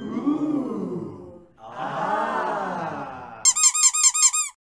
Ooh.